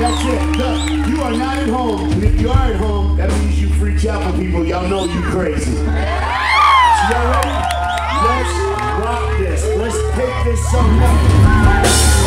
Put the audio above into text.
That's it. Look, you are not at home. And if you are at home, that means you free chapel people. Y'all know you crazy. So y'all ready? Let's rock this. Let's take this song up.